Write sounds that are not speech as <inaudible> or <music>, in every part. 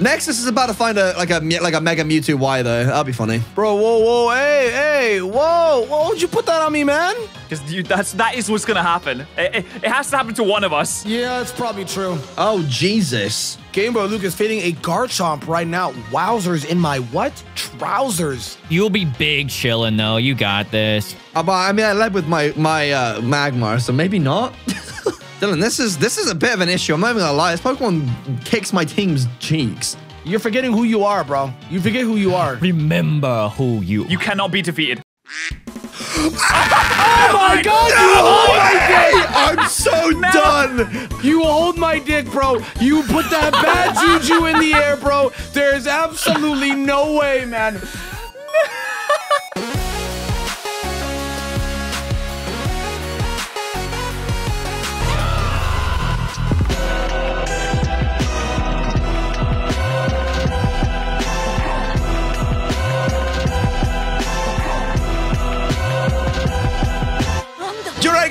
Nexus is about to find a like a like a Mega Mewtwo Y though. That'll be funny. Bro, whoa, whoa, hey, hey, whoa, whoa, would you put that on me, man? Because that's that is what's gonna happen. It, it, it has to happen to one of us. Yeah, it's probably true. Oh Jesus! Game Boy Luke is fading a Garchomp right now. Wowzers in my what? Trousers. You'll be big chilling though. You got this. Uh, but I mean, I led with my my uh, Magmar, so maybe not. <laughs> Dylan, this is this is a bit of an issue. I'm not even gonna lie. This Pokemon kicks my team's cheeks. You're forgetting who you are, bro. You forget who you are. Remember who you. You cannot be defeated. <laughs> Oh my god, you hold my dick! I'm so done. You hold my dick, bro. You put that bad juju in the air, bro. There's absolutely no way, man. You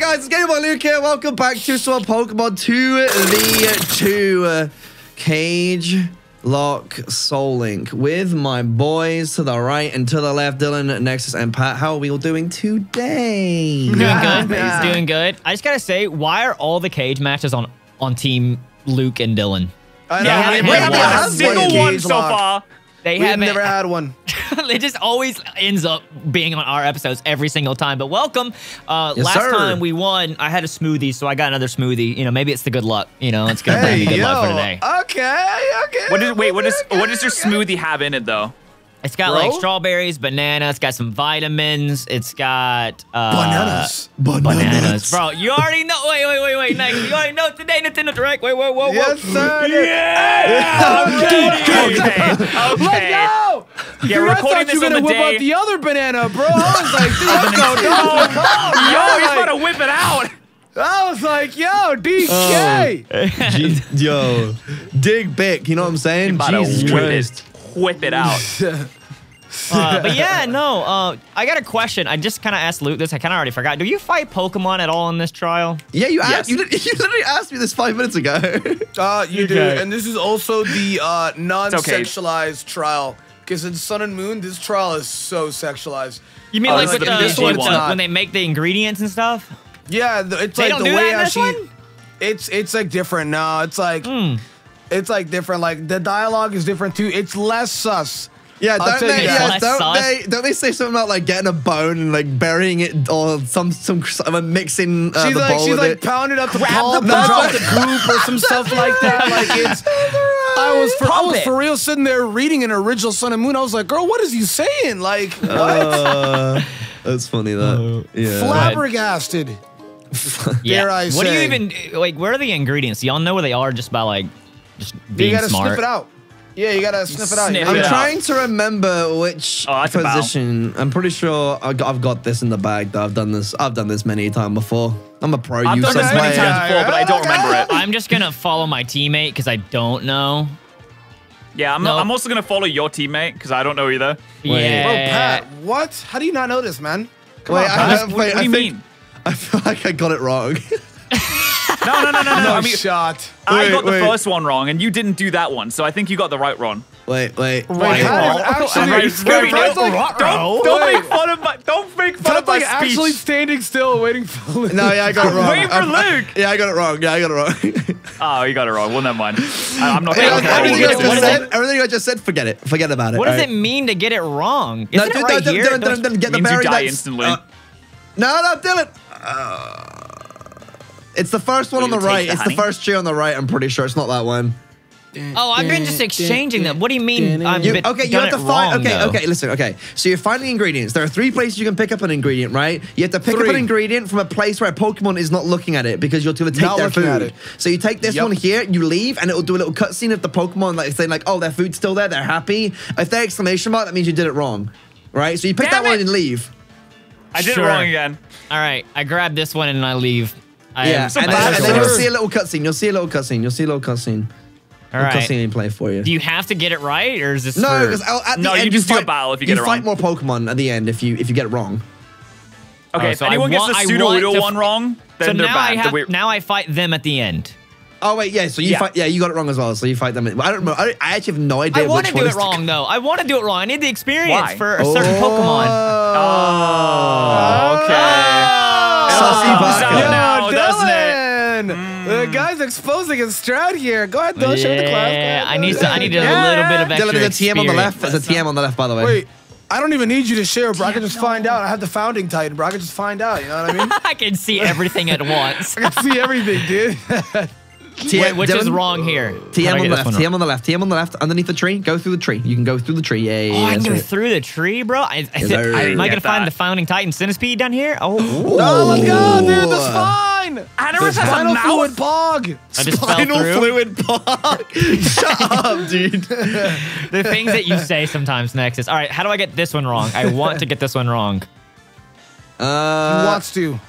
guys? It's Game Boy Luke here. Welcome back to Swap Pokemon to the two uh, Cage Lock Soul Link with my boys to the right and to the left, Dylan, Nexus, and Pat. How are we all doing today? Doing good. Doing good. I just gotta say, why are all the cage matches on on Team Luke and Dylan? I Yeah, know, we We never haven't had had a single one so lock. far. They We've never had one. <laughs> it just always ends up being on our episodes every single time. But welcome. Uh, Yes, last sir. time we won, I had a smoothie, so I got another smoothie. You know, maybe it's the good luck. You know, it's gonna bring me good luck for today. Okay, okay. What is wait? What is okay, what does your okay. smoothie have in it though? It's got Bro? like strawberries, banana. It's got some vitamins. It's got uh, Bananas. Bananas, bro. You already know. Wait, wait, wait, wait. Next, you already know today Nintendo Direct. Wait, wait, whoa, whoa. Yes, sir. Yeah. Okay. Okay. Let's go. Yeah, Dude, I recording thought this you were gonna the whip day. out the other banana, bro. I was like, dude, let's go, dog. Yo, he's about to whip it out. I was like, yo, DK. Gee- Yo, dig big. You know what I'm saying? About to Jesus whip Christ. it, whip it out. <laughs> <laughs> Uh, but yeah, no. Uh, I got a question. I just kind of asked Luke this. I kind of already forgot. Do you fight Pokemon at all in this trial? Yeah, you Yes. asked, you, <laughs> you literally asked me this five minutes ago. <laughs> Uh, you do. And this is also the uh, non-sexualized trial. Because in Sun and Moon, this trial is so sexualized. You mean Oh, like this with the, the this PG with the- when they make the ingredients and stuff? Yeah, the, it's They like don't the do way that in this she. one? It's it's like different. No, it's like Hmm. it's like different. Like the dialogue is different too. It's less sus. Yeah, don't they? Yeah, don't they? Don't they say something about like getting a bone and like burying it or some some, some mixing uh, She's the like bowl she's with like it? pounding up the Grab pulp the and drop bone. the goop or some stuff like that. Like it's. <laughs> I was for I was it. for real sitting there reading an original Sun and Moon. I was like, girl, what is he saying? Like what? Uh, <laughs> that's funny. That yeah. Flabbergasted. <laughs> Dare I what do you even like? Where are the ingredients? Y'all know where they are just by like just being you gotta smart. sniff it out. Yeah, you gotta sniff it out. Sniff I'm it gotta- out. trying to remember which Oh, that's a bow. position. I'm pretty sure I got, I've got this in the bag. Though I've done this. I've done this many times before. I'm a pro I've user done this many player. times before, but I don't remember it. I'm just gonna follow my teammate because I don't know. Yeah, I'm, No. I'm also gonna follow your teammate because I don't know either. Wait. yeah. Bro, Pat, what? How do you not know this, man? Come Wait, on, I, Pat. I, What, wait, what do you I think, mean? I feel like I got it wrong. <laughs> No, no, no, no, no. no I mean, shot. I Wait, got the wait. first one wrong, and you didn't do that one, so I think you got the right one. wait, wait. Wait, wait. Pat is actually Right, Wait, Scooby-Doo. Pat's like, Don't, don't Wait. make fun of my. Don't make fun Pat's of my like actually standing still, waiting for Luke. No, yeah, I got it wrong. Wait for I- I- Luke. yeah, I got it wrong. Yeah, I got it wrong. <laughs> Oh, you got it wrong. Well, never mind. I, I'm not. Hey, gonna how you everything, get I it- just said, everything I just said, forget it. Forget about it. What does alright? it mean to get it wrong? Isn't dude, it right no, here? don't, don't, don't, get the Means you die instantly. uh, no, no, Dylan. Uh, it's the first one Will on the right. the it's honey? the first tree on the right. I'm pretty sure it's not that one. Oh, I've been just exchanging them. What do you mean? I'm You, bit- okay, you have to find. Okay, though? okay, listen. Okay, so you're finding ingredients. There are three places you can pick up an ingredient, right? You have to pick up an ingredient from a place where a Pokemon is not looking at it because you're going to take Not their looking at food. it. So you take this Yep. one here, you leave, and it will do a little cutscene of the Pokemon, like saying like, "Oh, their food's still there. They're happy." If they're exclamation mark, that means you did it wrong, right? So you pick Damn that one and leave. I did Sure. it wrong again. All right, I grab this one and I leave. I Yeah, am so and, then, and then you'll see a little cutscene. You'll see a little cutscene. You'll see a little cutscene. All Little right. cutscene play for you. Do you have to get it right, or is this No, for- because at the No, you end just do a battle if you get it wrong. You fight more Pokemon at the end if you if you get it wrong. Okay, Oh, if so I anyone gets want- the pseudo to- one wrong, then So they're now bad. I The have weird- now I fight them at the end. Oh wait, yeah. So you Yeah. fight. Yeah, you got it wrong as well. So you fight them. I don't know. I, don't, I actually have no idea. I want to do one it is wrong though. I want to do it wrong. I need the experience Why? for a certain oh. Pokemon. Oh. Okay. Saucy comes oh, Baka. out Yo, now, doesn't it? Dylan! The mm. guy's exposing his strat here. Go ahead, Dylan. Show the class. Yeah, I need to. I need a Yeah, little bit of extra Dylan, there's a TM on the left. There's a TM on the left, by the way. Wait, I don't even need you to share, bro. I can just find out. I have the founding titan, bro. I can just find out. You know what I mean? <laughs> I can see everything at once. <laughs> I can see everything, dude. <laughs> TM, Wait, which is wrong here? How do I TM on the left. TM on the left. TM on the left. Underneath the tree. Go through the tree. You can go through the tree. Yeah, yeah, Oh, yeah. I can go right. through the tree, bro. I, I, Yes, sir. am I gonna find that. the founding titan centipede down here? Oh, oh, let's go, dude. That's Ooh. fine. Anaris has a Spinal mouth. fluid pog. I just fell Spinal through. fluid bog. <laughs> Shut up, dude. <laughs> The things that you say sometimes, Nexus. All right, how do I get this one wrong? I want to get this one wrong. He Uh, wants to.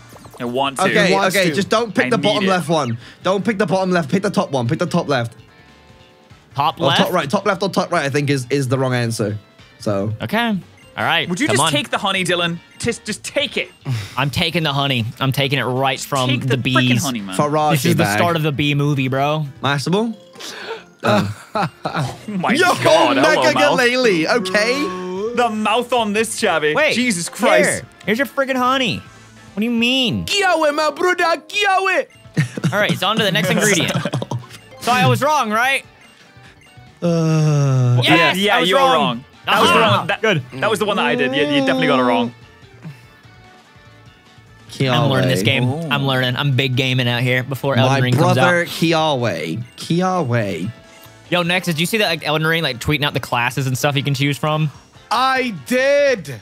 I want to. okay, wants okay. to. Just don't pick I the bottom it. left one. Don't pick the bottom left. Pick the top one. Pick the top left. Top left? Or top right. Top left or top right. I think is is the wrong answer. So Okay. All right. Would you come just on. take the honey, Dylan? Just, just take it. <laughs> I'm taking the honey. I'm taking it right from take the, the, freaking bees. honey, man. Farage This is the start of the bee movie, bro. Masterable. oh uh, <laughs> my Yo, God, hello, Mega. Galele. Okay. The mouth on this, Chavy. Wait. Jesus Christ. Here, here's your friggin' honey. What do you mean? Kiawe, my brother, Kiawe. <laughs> All right, it's on to the next ingredient. <laughs> So I was wrong, right? Uh, Yes, yeah, I was you were wrong. wrong. That was the Aha. one. That, Good. That was the one that I did. You, you definitely got it wrong. I'm learning this game. Ooh. I'm learning. I'm big gaming out here before Elden My Ring comes out. My brother. Kiawe. Kiawe. Yo, next, did you see that like Elden Ring like tweeting out the classes and stuff you can choose from? I did.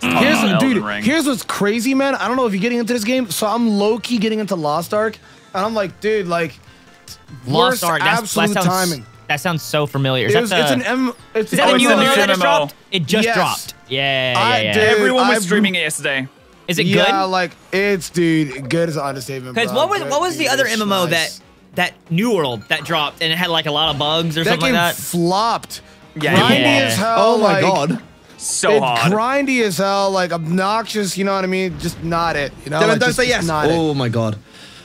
Here's Elden dude. Ring. Here's what's crazy, man. I don't know if you're getting into this game, so I'm low key getting into Lost Ark, and I'm like, dude, like, Lost worst Ark. That's, absolute that sounds, timing. That sounds so familiar. Is It was- that it's an M. It's, is that Oh, the new the MMO that just MMO. dropped? It just Yes. dropped. Yeah, yeah, I yeah. did. Everyone was I've- streaming it yesterday. Is it yeah, good? like it's dude, good is an understatement. Because what was Good what was the other MMO nice. that that New World that dropped and it had like a lot of bugs or that something game like that? flopped? Yeah, grindy yeah. as hell. Oh my like, god. So it's hard. grindy as hell, like obnoxious. You know what I mean? Just not it. You know? Dylan, like, don't just- say yes. Not it. Oh my god.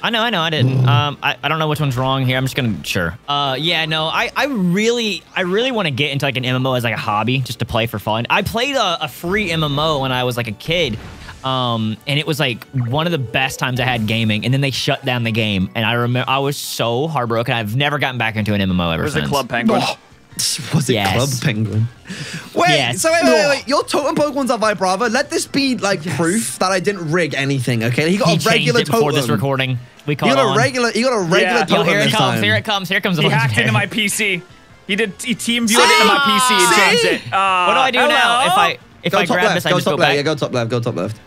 I know, I know, I didn't. Um, I, I don't know which one's wrong here. I'm just gonna sure. Uh, yeah, no, I, I really, I really want to get into like an MMO as like a hobby, just to play for fun. I played a, a free MMO when I was like a kid, um, and it was like one of the best times I had gaming. And then they shut down the game, and I remember I was so heartbroken. I've never gotten back into an MMO ever Where's since. the Club Penguin? Was it Yes. Club Penguin? Wait, Yes. so wait, wait, wait, wait. Your totem Pokemon's are Vibrava. Let this be like proof that I didn't rig anything, okay? He got He a changed regular it before totem. this recording. We You caught got a regular you got a regular Yeah. Yo, Yo, totem here it this comes. time. Here it comes. Here comes the He hacked legendary. into my PC. He did. He team viewed it into my PC and See? changed it. Uh, What do I do now? If I if go I top grab left, this, I go just top go left. back. Yeah, go top left, go top left.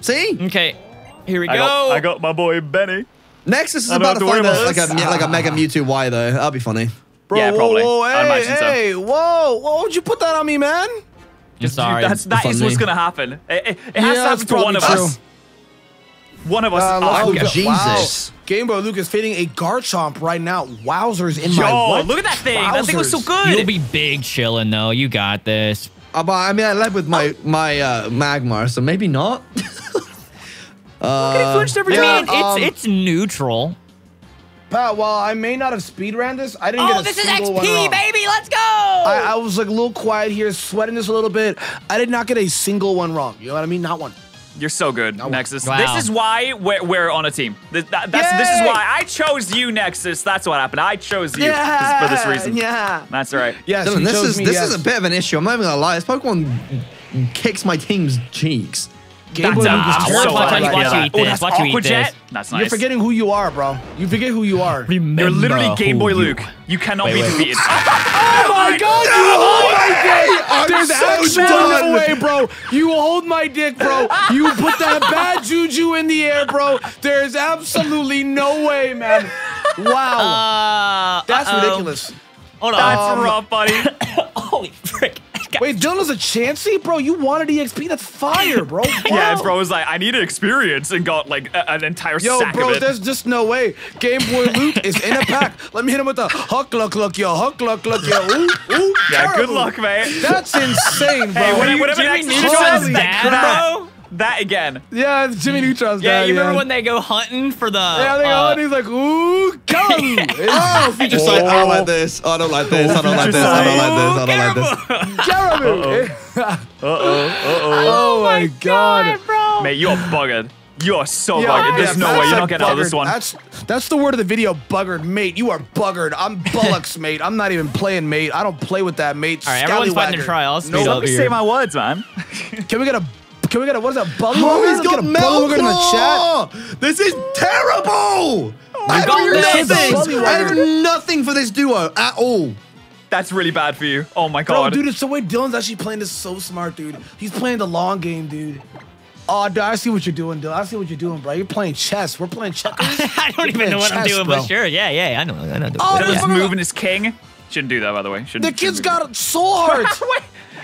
See? Okay, here we I go. got, I got my boy Benny. Nexus is about to to find a, like a like a Mega Mewtwo Y though. That'll be funny. Bro, Yeah, whoa, probably. Whoa, I'd hey, imagine so. hey, whoa, whoa, would you put that on me, man? I'm sorry. That's that is Funny. what's gonna happen. It, it, it has Yeah, to that's happen to one of probably us. One of us. Uh, oh, oh. Jesus. Wow. Game Boy Luke is fading a Garchomp right now. Wowzers in Yo, my what? look at that thing. That thing was so good. You'll be big chilling though. You got this. Uh, but I mean, I led with my my uh, Magmar, so maybe not. <laughs> Get influenced every Yeah, time. I mean, um, it's it's neutral. Pat, while I may not have speed ran this, I didn't get Oh, a this is single one XP, baby. Let's go. I, I was like a little quiet here, sweating this a little bit. I did not get a single one wrong. You know what I mean? Not one. You're so good, No. Nexus. Wow. This is why we're, we're on a team. This, that, that's, this is why I chose you, Nexus. That's what happened. I chose you this- for this reason. Yeah. That's right. Yes, Dylan, this is me, this yes. is a bit of an issue. I'm not even gonna lie. This Pokemon kicks my team's cheeks. Game Boy uh, Luke is so terrified watch right you- watch now. you eat Oh, this, that's watch you eat Aqua Jet? this. That's nice. You're forgetting who you are, bro. You forget who you are. Remember You're literally Game Boy who you- Luke. You cannot Wait, be wait. defeated. <laughs> Oh my god, you hold my dick! I'm There's so actually done. no way, bro. You hold my dick, bro. You put that bad juju in the air, bro. There's absolutely no way, man. Wow. Uh, That's uh-oh. ridiculous. Hold on. That's on. rough, buddy. <coughs> Holy frick. Wait, Dylan's a Chansey? Bro, you wanted EXP? That's fire, bro. <laughs> Yeah, bro was like, I need an experience and got like a, an entire Yo, sack bro, of it. there's just no way. Game Boy Luke is in a pack. <laughs> Let me hit him with the huck luck luck, yo, huck luck luck, yo. Ooh, ooh. Yeah, good luck, man. That's insane, bro. Hey, what- You- whatever Jimmy Nexus Neutron says, is that dad, crap. bro? That again. Yeah, it's Jimmy Neutron's Yeah, dad. you remember when they go hunting for the? Yeah, they go uh, and he's like, ooh, come. Oh, future sight. I don't like this. I don't like this. I don't like this. I don't like this. <laughs> I don't like this. Caribou. Uh-oh. <laughs> Oh my god. bro. Mate, you're buggered. You are so Yeah, buggered. There's yeah, no way you're not getting out of this one. That's that's the word of the video, buggered, mate. You are buggered. I'm <laughs> bullocks, mate. I'm not even playing, mate. I don't play with that, mate. All right, everyone's fighting their Scallywagger. trial. I'll speed No, Let me here. say my words, man. Can we get a can we get a what is that? Bullywugger? Oh, he's Let's got get a metal in the chat. This is terrible. Oh I have got nothing. I have nothing for this duo at all. That's really bad for you. Oh my Bro, god. dude, it's the way Dylan's actually playing this so smart, dude. He's playing the long game, dude. Oh, dude, I see what you're doing, Dylan. I see what you're doing, bro. You're playing chess. We're playing checkers. <laughs> I don't even know what I'm doing, bro. but sure. Yeah, yeah, I know. I know. Oh, Dylan's yeah. moving his king. Shouldn't do that, by the way. Shouldn't, The kid's shouldn't got soul hearts. <laughs>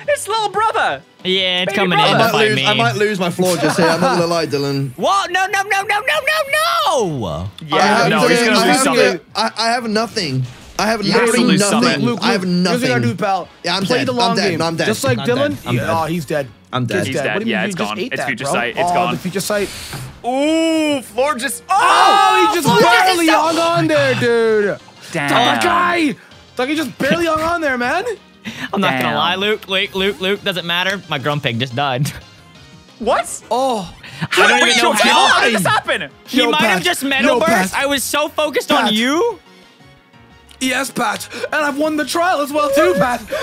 Wait, it's little brother. yeah, it's Baby coming brother. in I might lose. me. I might lose my floor just here. I'm not gonna lie, Dylan. <laughs> Whoa! No! No! No! No! No! No! No! Yeah, I have no, he's gonna I lose have something. I, I have nothing. I have has literally nothing. something. Luke, I have Luke, Here's what you gotta do, pal. Yeah, I'm Play dead. the I'm dead. game. No, I'm dead. Just like I'm Dylan. dead. I'm yeah, dead. Oh, he's dead. I'm dead. Kid's He's dead. dead. What do you Yeah, mean? it's You just gone. ate It's that, future bro. sight. It's oh, gone. the future sight. Ooh, floor just. Oh, Oh, he just Floor barely is hung on there, dude. damn. That guy. Like he just barely hung on there, man. <laughs> I'm not Damn. gonna lie, Luke. Luke. Luke. Luke. Doesn't matter. My grumpig just died. <laughs> What? Oh, I don't even know How how. did this happen? He Yo, might Pat. have just Yo, metal burst. Pat. I was so focused Pat. on you. yes, Pat. And I've won the trial as well too, Pat. Oh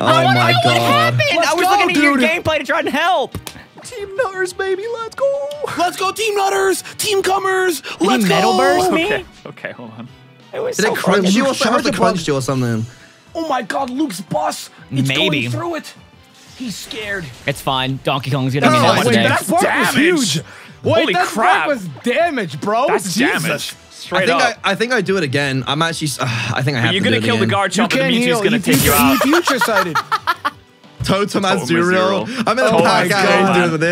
I my don't know what god. happened. Let's I was go, looking at your gameplay to try and help. Team Nutters, baby, let's go. Let's go, team nutters, team comers. Let's metal go. burst me? Okay, okay, hold on. It was Did so it crunch you or Luke, something? I must have charge crunched you or something. Oh my God, Luke's boss. It's Maybe. going through it. He's scared. It's fine. Donkey Kong's gonna be Oh, no wait, today. that that's bark damage. was huge. Wait, Holy that crap. bark was damage, bro. That's Jesus. damage. I Straight think up. I think I do it again. I'm actually. Uh, <sighs> I think I have You're to gonna do it kill the again. guard You chomp, can't Mewtwo's heal. gonna You take you out. future sighted. <laughs> Totem Totem Azuriel. Azuriel. I'm in a Oh pack my out God. doing with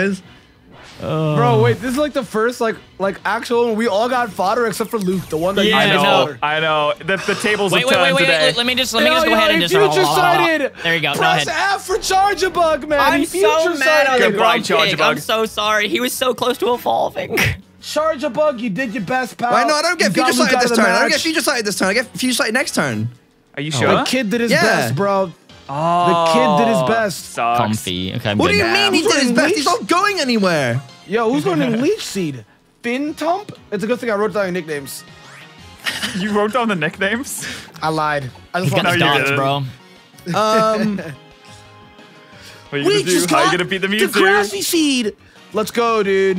this. Bro, wait, this is like the first like like actual we all got fodder except for Luke, the one that Yeah, I know, know. fodder. I know. The, the tables Wait, have wait, turned wait, wait, today. wait. Let me just let me Yo, just go yo, ahead and he just. future sighted. <laughs> There you go. No Press hit. F for charge a bug, man. I'm He so future mad at sighted. Goodbye, Grumpig. Charjabug. I'm so sorry. He was so close to evolving. <laughs> Charge a bug. You did your best, pal. Wait, no, I don't get You got future Luke sighted this of the turn. I don't get match. future sighted this turn. I get future sighted next turn. Are you The sure? kid did his Yeah. best, bro. Oh, The kid did his best. Sucks. Comfy. Okay, I'm What good. do you now. mean he Who's did his best? leash? He's not going anywhere. Yo, who's going in leech seed? Fin Tump? It's a good thing I wrote down your nicknames. <laughs> You wrote down the nicknames? I lied. I just got want the No, you didn't. bro. Um, <laughs> What are you We gonna do? just How you got gonna beat the the grassy seed. Let's go, dude.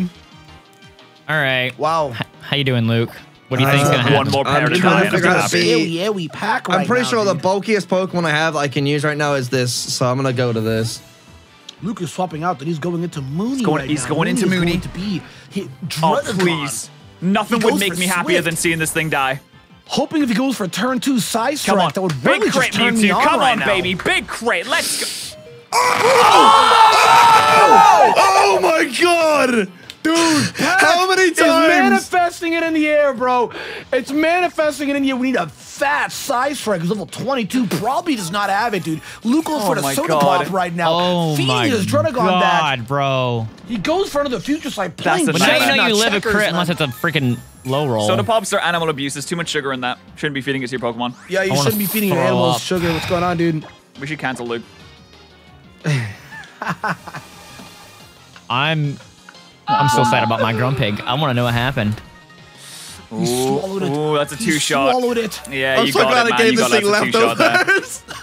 All right. Wow. How you doing, Luke? What do you think's Uh, gonna? One more pair I'm to trying try to and figure out happy. Yeah, yeah, we pack right I'm pretty now, sure the bulkiest Pokemon I have I can use right now is this, so I'm gonna go to this. Luke is swapping out that he's going into Mooney going- right he's now. going into is Mooney. Going to be hit Oh, Druddigon. please. Nothing He would make for me happier Swift. than seeing this thing die. Hoping if he goes for turn two side strike, Come on. that would Big really crit, just turn me Mewtwo. on Come right on, now. baby. Big crit. Let's go. Oh my god! Dude, <laughs> How many times? It's times? manifesting it in the air, bro. It's manifesting it in the air. We need a fat size strike. 'cause level 22 probably does not have it, dude. Luke goes for Oh the soda God. pop right now. Oh Feeding my his Druddigon god, that. bro! He goes for another future side playing the But But now you know you live a crit man. unless it's a freaking low roll. Soda pops are animal abuse. There's too much sugar in that. Shouldn't be feeding it to your Pokemon. Yeah, you I shouldn't be feeding your throw animals up. sugar. What's going on, dude? We should cancel Luke. <laughs> I'm. I'm so sad about my Grumpig. I want to know what happened. He swallowed it. Ooh, that's a He two shot. swallowed it. Yeah, I'm you so got glad it, I gave You this thing that's a two shot there. leftovers. <laughs>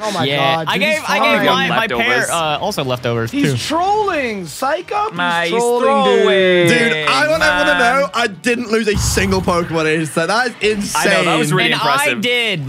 Oh my yeah, god. I gave I gave my, my pair uh, also leftovers He's too. trolling. Psych up. Nah, he's he's trolling, throwing. dude. Dude, I want everyone to know I didn't lose a single Pokemon in so That is insane. I know, that was really and impressive. I did.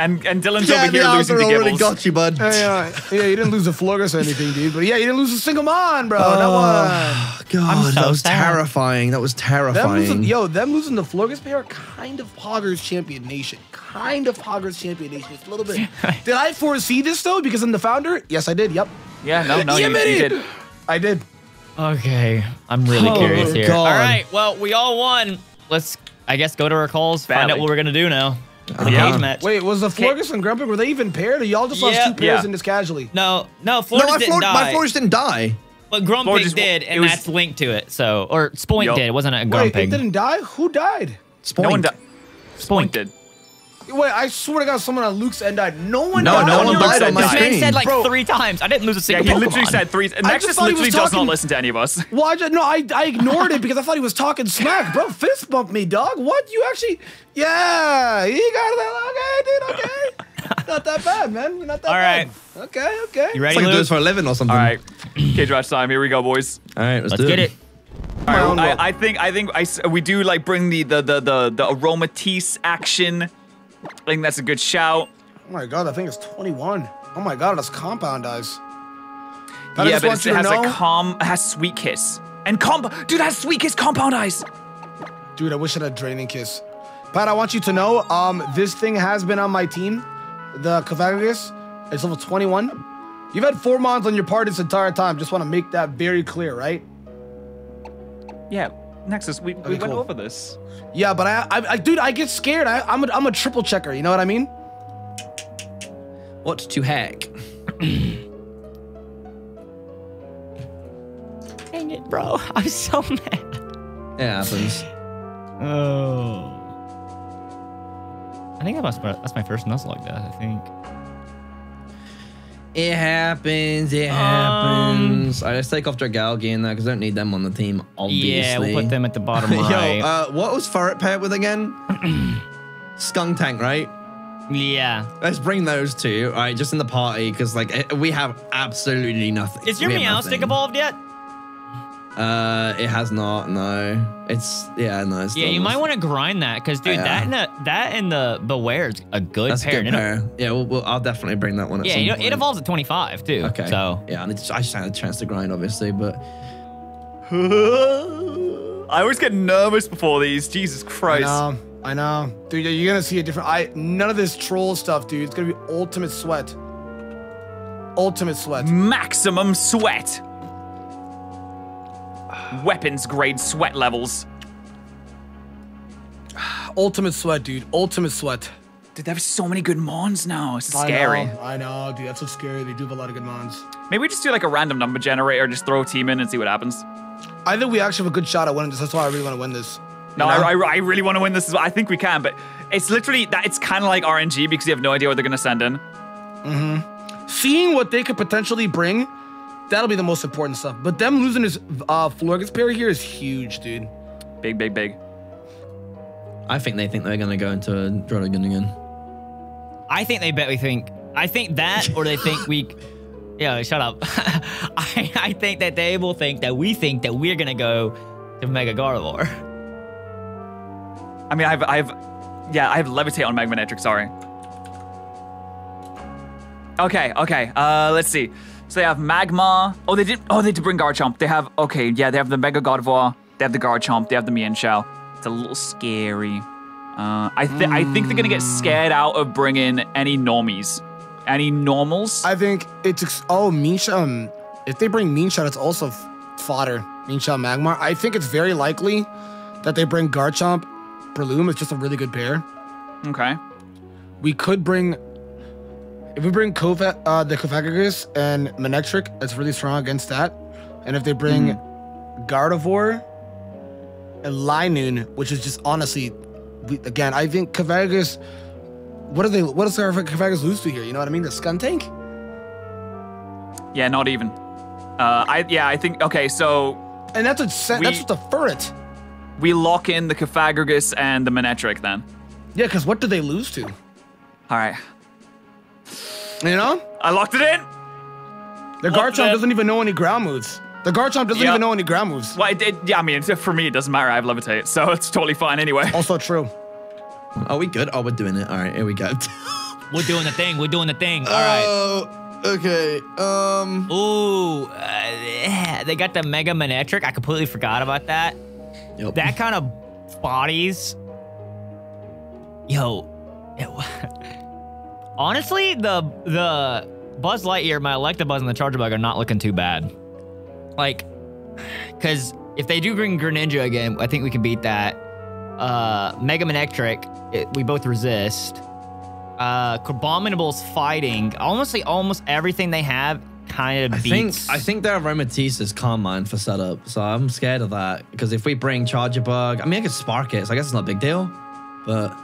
And and Dylan's Yeah, over here the losing answer to already Gibbles. got you, bud. Yeah, yeah, yeah, you didn't lose a Florgus or anything, dude. But yeah, you didn't lose a single mon, bro. Not oh, one. God, so that was sad. terrifying. That was Them losing, terrifying. yo, them losing the Florgus pair, kind of Hoggers Champion Nation. Kind of Hoggers Champion Nation. It's a little bit. <laughs> did I foresee this though? Because I'm the founder. Yes, I did. Yep. Yeah, no, no, you, you Yimmity! did. I did. Okay, I'm really Oh, curious here. God. All right, well, we all won. Let's, I guess, go to our calls, find out what we're gonna do now. Uh-huh. The Yeah. match. Wait, was the Florgus and Grumpig were they even paired, or y'all just lost two pairs Yeah. in this casually? No, no, no, Florida didn't Flor- die. my Florist didn't die. But Grumpig Or did, and was- that's linked to it. So, or Spoink Yup. did. It wasn't a Grumpig. Wait, it didn't die? Who died? No one Spoink. died. Spoink. did. Wait, I swear to God, someone on Luke's end died. No one No, died. no on one your died end. on my This man said like Bro. three times. I didn't lose a Yeah, single he Pokemon. literally said three. Nexus thought he was literally does not listen to any of us. <laughs> Well, I just, no, I, I ignored it because I thought he was talking smack. Bro, fist bumped me, dog. What? You actually, yeah, you got that. Okay, dude, okay. Not that bad, man. You're not that All bad. right. Okay, okay. You It's ready, like I do this for a living or something. All right, cage match time. Here we go, boys. All right, let's, Let's do get it. All My own right, luck. I, I think I think I s we do like bring the the the the, the aromatisse action. I think that's a good shout. Oh my god, I think it's 21. Oh my god, that's compound eyes. I yeah, but want it's, you it has know, a calm, it has sweet kiss and comp. Dude, it has sweet kiss compound eyes. dude, I wish it had draining kiss. Pat, I want you to know, um, this thing has been on my team, the Cavagus. It's level 21. You've had four mons on your party this entire time. Just want to make that very clear, right? Yeah, Nexus, we, we Okay, went over this. Yeah, but I, I, I dude, I get scared. I, I'm a, I'm a triple checker. You know what I mean? What to hack? <coughs> Dang it, bro. <laughs> I'm so mad. It happens. <laughs> Oh. I think that must, that's my first Nuzlocke death, I think. It happens. It Um, happens. I just take off Dragalgi and that because I don't need them on the team. Obviously. Yeah, we'll put them at the bottom <laughs> right. Yo, uh, what was Furret paired with again? <clears throat> Skuntank, right? yeah. Let's bring those two, all right, just in the party because like eh, we have absolutely nothing. Is your We have Meowstic evolved yet? Uh, it has not. No, it's yeah, no. It's Yeah, you might want to grind that because, dude, Yeah. that and the that and the Bewear's a good That's a pair. good pair. Yeah, we'll, we'll, I'll definitely bring that one. At Yeah, some you know, point. it evolves at 25 too. Okay. So yeah, and it's, I just had a chance to grind, obviously, but <laughs> I always get nervous before these. Jesus Christ. I Christ. know, I know, dude. You're gonna see a different. I none of this troll stuff, dude. It's gonna be ultimate sweat. Ultimate sweat. Maximum sweat. Weapons grade sweat levels. <sighs> Ultimate sweat, dude. Ultimate sweat. Dude, there's so many good mons now. It's I scary. know, I know, dude. That's what's scary. They do have a lot of good mons. Maybe we just do like a random number generator, just throw a team in and see what happens. I think we actually have a good shot at winning this. That's why I really want to win this. No, You know? I, I, I really want to win this. As well. I think we can, but it's literally that. It's kind of like RNG because you have no idea what they're gonna send in. Mm-hmm. Seeing what they could potentially bring, that'll be the most important stuff. But them losing his uh, Florgus pair here is huge, dude. Big, big, big. I think they think they're gonna go into a Drogon again. I think they bet we think. I think that, or they think we. <laughs> Yeah, shut up. <laughs> I, I think that they will think that we think that we're gonna go to Mega Gardevoir. I mean, I've, I've, yeah, I have levitate on Magmanetric. Sorry. Okay, okay. Uh, let's see. So they have Magma. Oh, they did. Oh, they did bring Garchomp. They have. Okay, yeah, they have the Mega Gardevoir. They have the Garchomp. They have the Mienshao. It's a little scary. Uh, I think I think they're gonna get scared out of bringing any normies, any normals. I think it's ex- oh Misha. Um, if they bring Moonshot, it's also f- fodder. Moonshot Magmar. I think it's very likely that they bring Garchomp. Breloom. is just a really good pair. okay. We could bring. If we bring Kova, uh, the Kofagus and Manectric, it's really strong against that. And if they bring Gardevoir and Linoone, which is just honestly, we, again, I think Kofagus. What are they? What does our Kofagus lose to here? You know what I mean? The Skuntank. Yeah, not even. Uh, I yeah, I think okay. So And that's what We- that's what the Furret. we lock in the Cofagrigus and the Manectric then. Yeah, because what do they lose to? All right, You know, I locked it in. the Look, Garchomp doesn't even know any ground moves. The Garchomp doesn't Yeah. even know any ground moves. Well, it, it, yeah, I mean, for me, it doesn't matter. I have levitate, so it's totally fine anyway. <laughs> Also true. Are we good? Oh, we're doing it. All right, here we go. <laughs> We're doing the thing. We're doing the thing. All right. Oh, okay. Um. Ooh, uh, they got the Mega Manectric. I completely forgot about that. Yep. That kind of bodies. Yo, yo. <laughs> honestly, the the Buzz Lightyear, my Electabuzz, and the Charjabug are not looking too bad. Like, because if they do bring Greninja again, I think we can beat that. Uh, Mega Manectric, it, we both resist. Uh, Crabominable's fighting. Honestly, almost everything they have kind of I think beats. I think their Aromatisse is calm mine for setup, so I'm scared of that. Because if we bring Charjabug, I mean I could spark it, so I guess it's not a big deal. But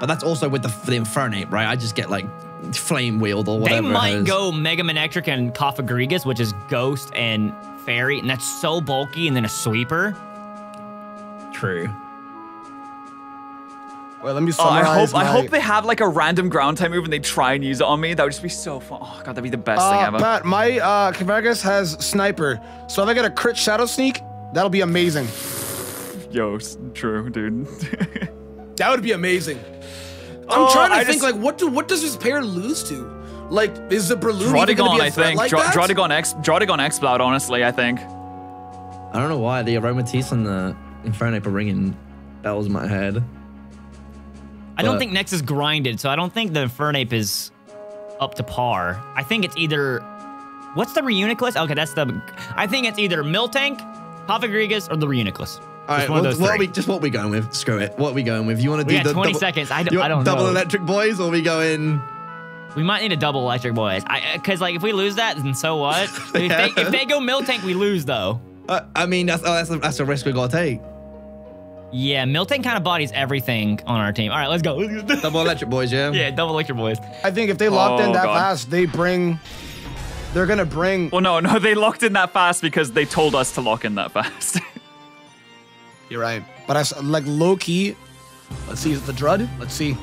but that's also with the the Infernape, right? I just get like flame wheeled or whatever. it might is. go Mega Manectric and Cofagrigus, which is Ghost and Fairy, and that's so bulky, and then a Sweeper. true. Wait, let me Oh, I summarize. hope I hope they have like a random ground type move and they try and use it on me. That would just be so fun. Oh god, that'd be the best thing Uh, ever. Matt, my uh, Kavagas has sniper, so if I get a crit shadow sneak, that'll be amazing. Yo, true, dude. <laughs> That would be amazing. I'm Oh, trying to I think just- like what do what does this pair lose to? Like is the Breloom even gonna be a I threat think. like Dra- that? Druddigon X Druddigon Exploud, honestly, I think. I don't know why the Aromatisse and the Infernape are ringing bells in my head. I don't think Nex is grinded, so I don't think the Infernape is up to par. I think it's either. What's the Reuniclus? Okay, that's the. I think it's either Miltank, Cofagrigus, or the Reuniclus. All right, Just one of what, those what are we, just what are we going with? Screw it. What are we going with? You want to do got the 20 double, seconds. I don't- you I don't double know. electric boys, or we going? We might need a double electric boys. I because like if we lose that, then so what? <laughs> if, they, if they go Miltank, we lose though. Uh, I mean, that's, oh, that's, a, that's a risk we gotta take. Yeah, Miltank kind of bodies everything on our team. All right, let's go. <laughs> Double electric boys, yeah. yeah, double electric boys. I think if they locked in Oh, that God. fast, they bring. They're gonna bring. Well, no, no, <laughs> they locked in that fast because they told us to lock in that fast. You're right, but I like low key. Let's see, is it the Drud? Let's see.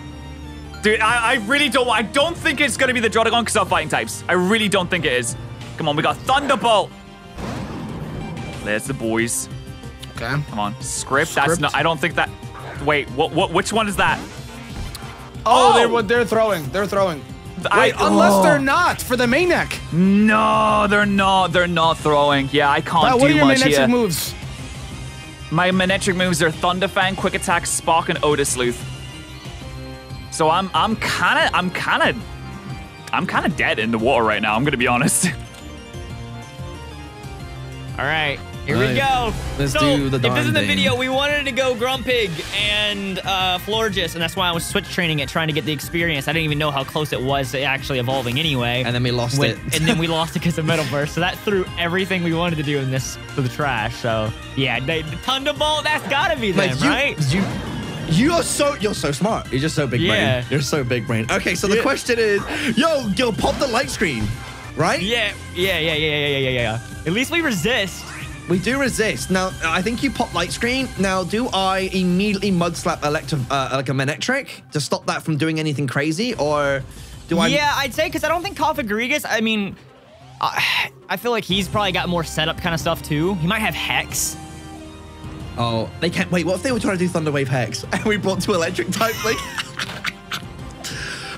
Dude, I, I really don't. I don't think it's gonna be the Druddigon because of fighting types. I really don't think it is. Come on, we got Thunderbolt. There's the boys. Okay. Come on, script. That's not. I don't think that. Wait, what? What? Which one is that? Oh, Oh! they're what they're throwing. They're throwing. I- unless oh. they're not for the Maniac. No, they're not. They're not throwing. Yeah, I can't do what are your much Maniac here. moves? My Manectric moves are Thunderfang, Quick Attack, Spark, and Odor Sleuth. So I'm I'm kind of I'm kind of I'm kind of dead in the water right now. I'm gonna be honest. <laughs> All right, here we go. Let's so, do the if this is the video, we wanted to go Grumpig and uh, Florges, and that's why I was switch training it, trying to get the experience. I didn't even know how close it was to actually evolving anyway. And then we lost When- it. and then we <laughs> lost it because of Metal Burst. So that threw everything we wanted to do in this to the trash. So yeah, they, the Thunderbolt, that's gotta be them, you, right? you, you are so you're so smart. You're just so big Yeah. brain. You're so big brain. Okay, so the Yeah. question is, yo, yo, pop the light screen, right? Yeah, yeah, yeah, yeah, yeah, yeah, yeah, yeah. At least we resist. We do resist. Now, I think you pop light screen. Now, do I immediately mud slap electro, uh, like a Manectric to stop that from doing anything crazy, or do I? Yeah, I'd say because I don't think Cofagrigus. I mean, I, I feel like he's probably got more setup kind of stuff too. He might have Hex. Oh, they can't wait. What if they were trying to do Thunderwave Hex <laughs> and we brought two electric type? Like,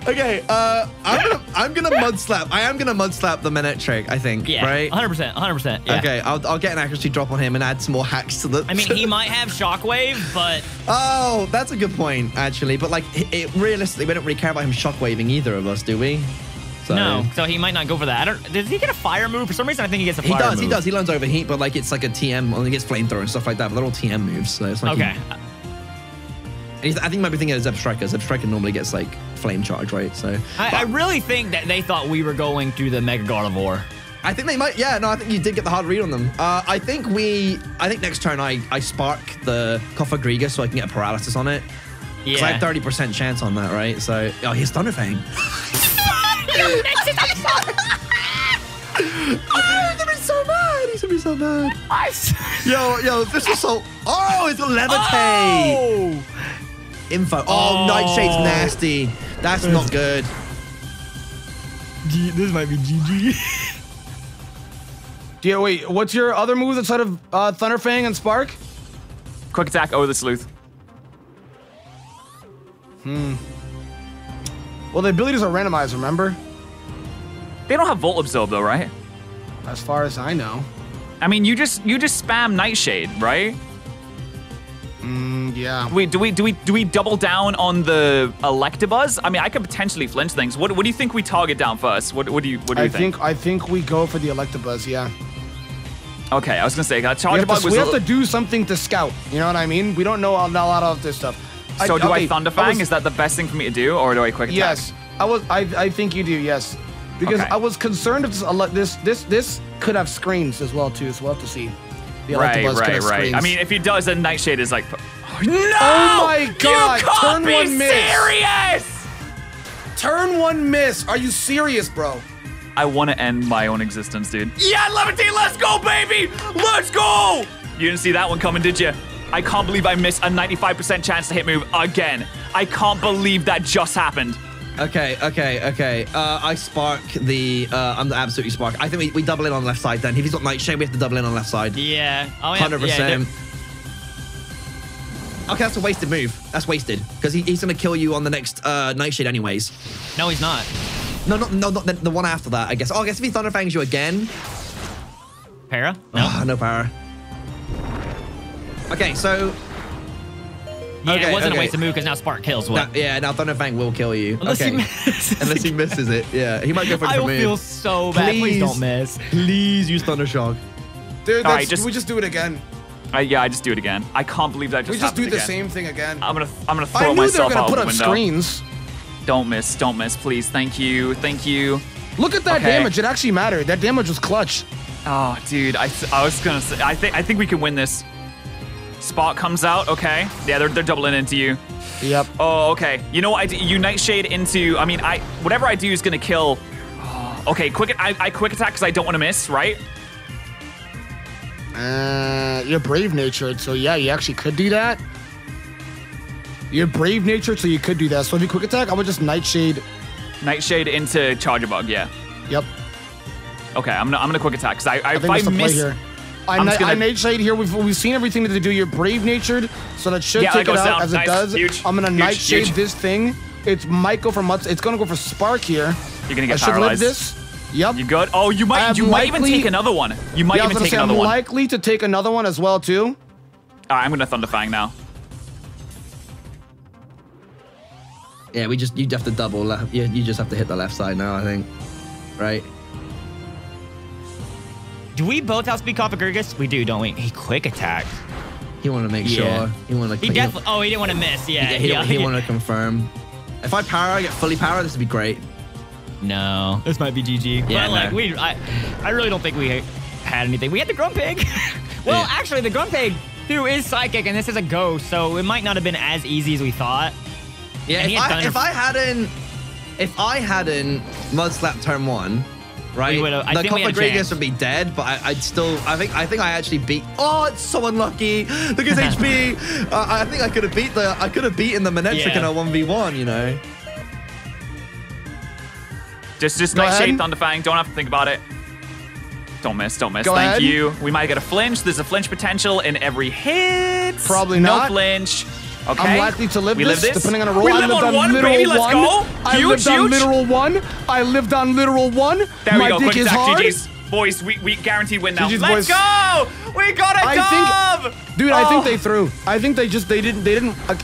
okay, uh, I'm gonna I'm gonna mud slap. I am gonna mud slap the minute trick. I think. Yeah, Right. 100%, 100%. Yeah. Okay, I'll, I'll get an accuracy drop on him and add some more hacks to the. I mean, he <laughs> might have Shockwave, but Oh, that's a good point, actually. But like, it, it- realistically, we don't really care about him shockwaving either of us, do we? So, no. So he might not go for that. I don't. Does he get a fire move? For some reason, I think he gets a Fire He does, move. he does. He learns overheat, but like it's like a TM, only gets flamethrower and stuff like that. But they're all TM moves, so it's like he- He's- I think might be thinking of Zebstrika. Zeb Striker normally gets like flame charge, right? So I, I really think that they thought we were going to the Mega Gardevoir. I think they might. Yeah, no, I think you did get the hard read on them. Uh, I think we. I think next turn I I spark the Griga so I can get a paralysis on it. Because I have thirty percent chance on that, right? So oh, he's <laughs> Thunderfang. <laughs> oh, he's gonna be so mad. He's gonna be so mad. Yo, yo, this is so. Oh, it's a levitate. Oh! Info. Oh, Nightshade's Oh. nasty. That's not good. G- this might be GG. Yeah, <laughs> wait. What's your other moves outside of uh, Thunderfang and Spark? Quick Attack, Odor Sleuth. Hmm. Well, the abilities are randomized. Remember? They don't have Volt Absorb though, right? As far as I know. I mean, you just you just spam Nightshade, right? Mm, yeah. We do we do we do we double down on the Electabuzz? I mean, I could potentially flinch things. What what do you think we target down first? What what do you what do you I think I think we go for the Electabuzz. Yeah. Okay, I was gonna say, uh, Charjabug to, was we have to do something to scout. You know what I mean? We don't know a lot of this stuff. So do okay, I Thunderfang? was- Is that the best thing for me to do, or do I Quick Attack? Yes. I was. I. I think you do. Yes. because Okay. I was concerned if this, this this this could have screens as well too. So we'll have to see. The Right, right, right. I mean, if he does, then Nightshade is like, oh no! Oh my God, You can't turn be one miss. serious! turn one miss. Are you serious, bro? I want to end my own existence, dude. Yeah, Levantine, let's go, baby! Let's go! You didn't see that one coming, did you? I can't believe I missed a 95% chance to hit move again. I can't believe that just happened. Okay, okay, okay. Uh, I spark the. Uh, I'm the absolutely spark. I think we, we double in on the left side then. If he's got Nightshade, we have to double in on the left side. Yeah. Oh, yeah. Hundred yeah, percent. Okay, that's a wasted move. That's wasted because he, he's gonna kill you on the next uh, Nightshade anyways. No, he's not. No, no, no, not the, the one after that. I guess. Oh, I guess if he Thunderfangs you again. Para? No. Ah, no power. Okay, so yeah, okay, it wasn't okay. a wasted move because now Spark kills. What? now, yeah, now Thunderfang will kill you. Unless okay. he misses. Unless he misses it. Yeah, he might go for a <laughs> I different will move. feel so bad. Please, Please. don't miss. Please use Thunder Shock. Dude, All that's, right, just- we just do it again. Uh, yeah, I just do it again. I can't believe that just We just do the again. same thing again. I'm gonna, I'm gonna throw myself out the window. I throw knew they were gonna put the up screens. Don't miss, don't miss, please. Thank you, thank you. Look at that Okay. damage. It actually mattered. That damage was clutch. Oh, dude, I, I was gonna say, I think, I think we can win this. Spot comes out, okay. Yeah, they're, they're doubling into you. Yep. Oh, okay. You know what? I do, you Nightshade into. I mean, I whatever I do is gonna kill. Oh, <sighs> okay, quick. I, I quick attack because I don't want to miss, right? Uh, you're brave natured, so yeah, you actually could do that. You're brave natured, so you could do that. So if you quick attack, I would just nightshade. Nightshade into Charjabug. Yeah. Yep. Okay, I'm gonna I'm gonna quick attack because I, I, I if I that's the play miss. Here. I, I'm ni- gonna- I nightshade here. We've, we've seen everything that they do. You're brave natured, so that should Yeah, take that it out down. as Nice. it does. Huge. I'm gonna Huge, nightshade huge. this thing. It's Michael from for mutts. It's gonna go for spark here. You're gonna get I get should live this. Yep. You good? Oh, you I might am you might even take another one. You might yeah, even take say another I'm one. likely to take another one as well too. All right, I'm gonna Thunderfang now. Yeah, we just you have to double left. You, you just have to hit the left side now. I think, right? Do we both outspeed Cofagrigus? We do, don't we? He quick attack. He wanted to make Yeah. sure. He want to. He definitely. Oh, he didn't want to miss. Yeah. Yeah, he, yeah, he want to confirm. If I power, I get fully power. This would be great. No, this might be GG. Yeah, but like no. we, I, I really don't think we had anything. We had the Grumpig. <laughs> well, Yeah. actually, the Grumpig through is psychic, and this is a ghost, so it might not have been as easy as we thought. Yeah, if I, if I hadn't, if I hadn't mud slap turn one, right, We would've- I the think we had a Copper chance. would be dead. But I, I'd still, I think, I think I actually beat. Oh, it's so unlucky. Look at his HP. uh, I think I could have beat the, I could have beaten the Manectric Yeah. in a one v one. You know. Just just Go Nightshade, ahead. Thunderfang. Don't have to think about it. Don't miss, don't miss. Go Thank ahead. you. We might get a flinch. There's a flinch potential in every hit. Probably not. no flinch. Okay. I'm likely to live we this, live this. depending on a roll. We I live lived on on one, literal baby. Let's one. go. I Huge, lived on literal one. I lived on literal one. There My we go. dick Quick is hard. GG's. Boys, we, we guaranteed win now. GG's, Let's go! We got a I dub! think, dude, I think Oh. they threw. I think they just they didn't they didn't. like,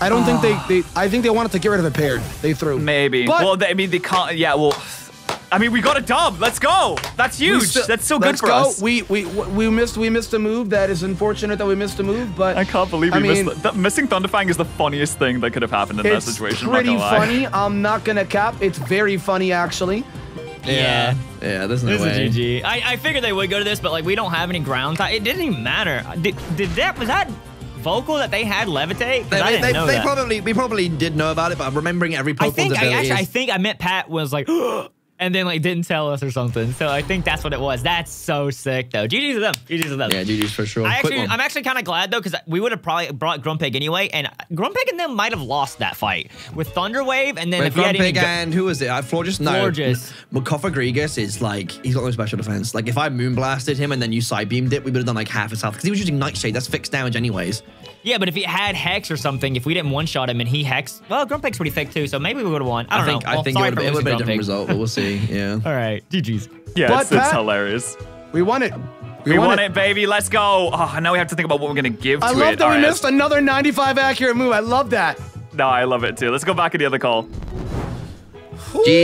I don't think they, <sighs> they I think they wanted to get rid of it paired. They threw. Maybe. But- well, they, I mean, they can't. Yeah, well. I mean, we got a dub. Let's go. That's huge. still- That's so good let's for go. us. We we we missed we missed a move. That is unfortunate that we missed a move, but I can't believe I we mean, missed that. Missing Thunderfang is the funniest thing that could have happened in that It's situation. I'm pretty funny. I'm not gonna cap. It's very funny actually. Yeah. Yeah, there's no This way. is GG. I, I figured they would go to this, but like we don't have any ground type. It didn't even matter. Uh, did, did that was that vocal that they had levitate? They, I didn't they, know they that. probably, we probably did know about it, but I'm remembering every Pokemon's I think I abilities. actually I think I meant Pat was like <gasps> and then like didn't tell us or something. So I think that's what it was. That's so sick though. GG's to them. GG's to them. yeah, GG's for sure. I actually, I'm actually kind of glad though, because we would have probably brought Grumpig anyway, and Grumpig and them might have lost that fight with Thunderwave, and then Wait, if he had any, Grumpig and who was it? I Florges? No. Florges. Is like, he's got no special defense. Like, if I moonblasted him and then you side beamed it, we would have done like half his health. Because he was using Nightshade. That's fixed damage, anyways. yeah, but if he had Hex or something, if we didn't one shot him and he Hex, well, Grumpig's pretty thick too, so maybe we would have won. I don't think, know. I Well, think it would have been a different result, but we'll see. <laughs> Yeah. All right, GG's. Yeah, But it's, it's Pat- hilarious. We won it. We, won it. baby. Let's go. Oh, now we have to think about what we're gonna give to I it. love that All we right, missed another 95 accurate move. I love that. No, I love it too. Let's go back to the other call.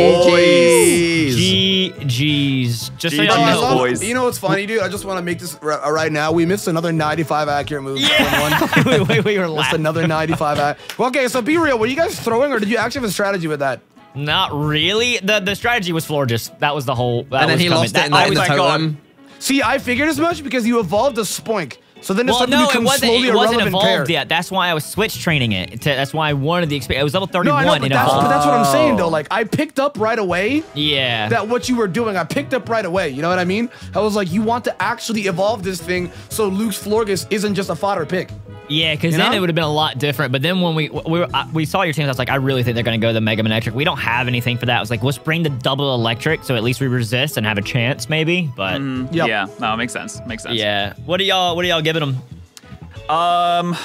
GG's. GG's. Just so GG's, y'all Oh, I know. love- boys. You know what's funny, dude? I just want to make this r- uh, right now. We missed another 95 accurate move. Yeah, One. we, <laughs> we, we were Just <laughs> laughing. another 95. ac- well, okay, so be real. Were you guys throwing, or did you actually have a strategy with that? Not really. The the strategy was Florges. That was the whole. That and then was he coming. lost it in the, I in was the my totem. Oh, See, I figured as much because you evolved a spoink. So then it Well, started to no, it wasn't. slowly It a wasn't evolved pair. yet. That's why I was switch training it. To, that's why I wanted the experience. It was level No, thirty-one. I know, but that's, but that's what I'm saying though. Oh. Like I picked up right away yeah. that what you were doing. I picked up right away. You know what I mean? I was like, you want to actually evolve this thing so Luke's Florgus isn't just a fodder pick. Yeah, because then know? it would have been a lot different. But then when we we were, we saw your teams, I was like, I really think they're going to go the Mega Manectric. We don't have anything for that. I was like, let's bring the double electric, so at least we resist and have a chance, maybe. But Yep. Yeah, no, it makes sense. Makes sense. yeah, what are y'all what are y'all giving them? Um,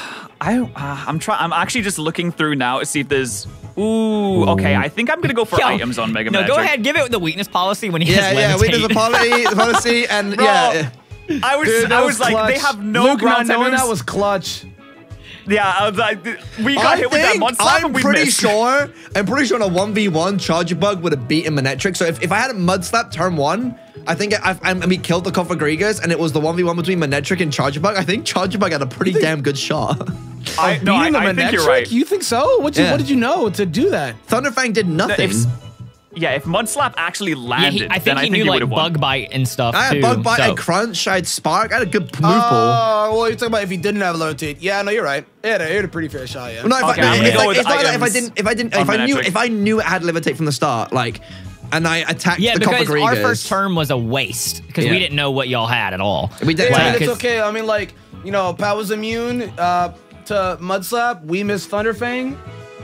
I uh, I'm trying. I'm actually just looking through now to see if there's. Ooh, okay. I think I'm gonna go for Yo, items on Mega No, Man. go ahead, give it the weakness policy when he Yeah, has yeah. We did the policy, the policy, and <laughs> Bro, yeah. I was Dude, I was, like they have no Luke ground not knowing that was clutch. Yeah, I was like we got I hit with that think monster I'm and we pretty missed. sure. I'm pretty sure in a one v one Charjabug would have beaten Manectric. So if, if I had a mud slap turn one, I think I, I, I mean, killed the Cofagrigus and it was the one v one between Manectric and Charjabug. I think Charjabug had a pretty damn good shot. I, no, I, Beating the I think you're right. You think so? What, you, Yeah. what did you know to do that? Thunderfang did nothing. If, yeah, if Mud Slap actually Yeah, landed, he, I then think I he think knew he like have bug bite and stuff I had too. Bug Bite so- and Crunch. I had Spark. I had a good move Oh, ball. well, you're talking about if he didn't have levitate. Yeah, no, you're right. Yeah, he had a pretty fair shot, yeah. Well, no, if Okay, I, I'm it's gonna go like- with it's not like if I didn't, if I didn't, if I knew, if I knew it had levitate from the start, like, and I attacked yeah, the because our first turn was a waste because Yeah. we didn't know what y'all had at all. We did- Yeah, Like, and it's 'cause- okay. I mean, like, you know, Pat was immune uh, to Mudslap. We missed Thunderfang.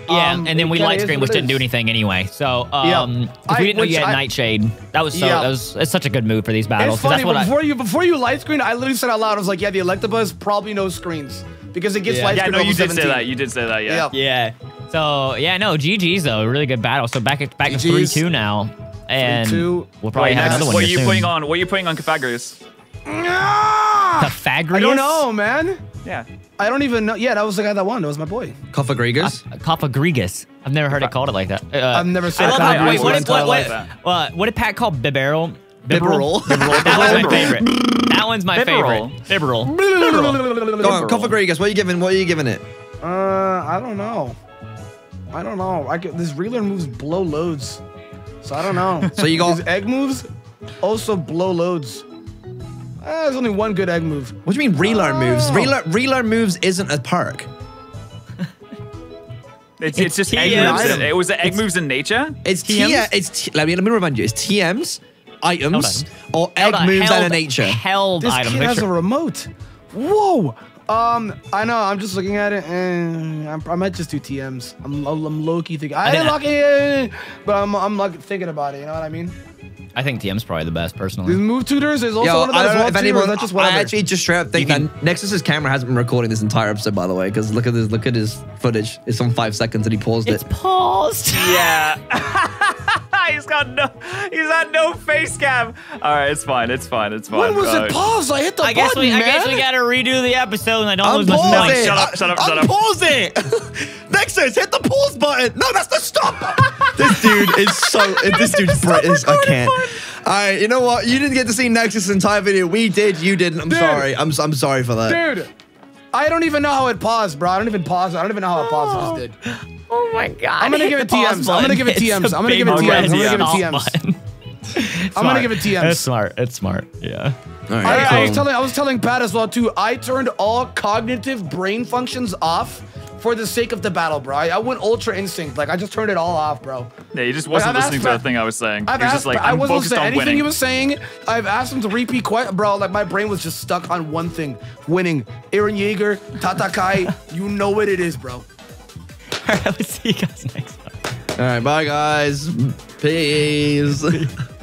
Yeah, Um, and then we light screen, which didn't do anything anyway. So, Yeah. um, 'cause I- we didn't know you had I- Nightshade. That was so. Yeah. That was. It's such a good move for these battles. It's 'cause funny, that's what but I, before you before you light screen, I literally said out loud, I was like, yeah, the Electabuzz probably no screens because it gets Yeah. light Yeah, screen no, level you did 17. say that. You did say that. Yeah. Yeah. Yeah. So yeah, no, GG's though, really good battle. So back at back to three two now, and 3-2. we'll probably Wait, have next, another one. what are you soon. putting on? What are you putting on Pythagoras? Ah! Pythagoras? I don't know, man. Yeah. I don't even know. Yeah, that was the guy that won. That was my boy. Kofagrigas. Copagrigus. I've never heard it called it like that. Uh, I've never I said love that. how, wait, in what, my did- what, entire what, life. what, what did Pat call Bibarel? Bibberol. Bibberol. That was my favorite. That one's my Bibberol. favorite. Bibberol. Go on, Kofagrigas. What are you giving? What are you giving it? Uh, I don't know. I don't know. I could, this reeler moves blow loads, so I don't know. So you got- These egg moves also blow loads. Eh, there's only one good egg move. What do you mean relearn moves? Oh. Relearn, relearn moves isn't a perk. <laughs> It's, It's it's, just egg moves. It was the egg It's- moves in nature. It's T. TMs? It's T, let me let me remind you. It's TMs, items, or egg Held moves held, out of nature. Held This item. kid has a remote. Whoa. Um, I know. I'm just looking at it, and I'm, I might just do TMs. I'm, I'm low key thinking. I think ain't I- lucky, but I'm, I'm like thinking about it. You know what I mean? I think TM's probably the best These personally. move tutors is also Yo, one of I those don't know well if too, or anyone. is that just I whatever? actually just straight up think You can- that Nexus's camera hasn't been recording this entire episode, by the way, because look at this. Look at his footage. It's on five seconds and he paused It's it. paused. <laughs> Yeah. <laughs> he's got no. He's got no face cam. All right, it's fine. It's fine. It's fine. when was All it uh, paused? I hit the I guess button, we. I guess we gotta redo the episode, and I don't lose Unpause my point. Shut up, shut up, shut up. Unpause it. <laughs> Nexus, hit the pause button. No, that's the stop button. this dude is so. This dude's British. I can't. All right, you know what? You didn't get to see Nexus' entire video. We did. You didn't. I'm Dude. sorry. I'm. I'm sorry for that. Dude, I don't even know how it paused, bro. I don't even pause. I don't even know how it paused. Oh. It just did. Oh my god! I'm gonna hit give the it pause TMs. I'm gonna give it It's TMs. a I'm gonna give it TMs. red I'm gonna give it stop TMs. I'm gonna give it TMs. It's smart. It's smart. Yeah. All I, right. I was telling I was telling Pat as well too. I turned all cognitive brain functions off for the sake of the battle, bro. I, I went ultra instinct. Like I just turned it all off, bro. Yeah, he just wasn't I've listening to the thing I was saying. I've he was asked, just like, I I'm wasn't focused listening to on anything winning. he was saying. I've asked him to repeat quite, bro. Like my brain was just stuck on one thing: winning. Eren Yeager, Tatakai. <laughs> you know what it is, bro. All right. Let's see you guys next time. All right. Bye, guys. Peace. <laughs>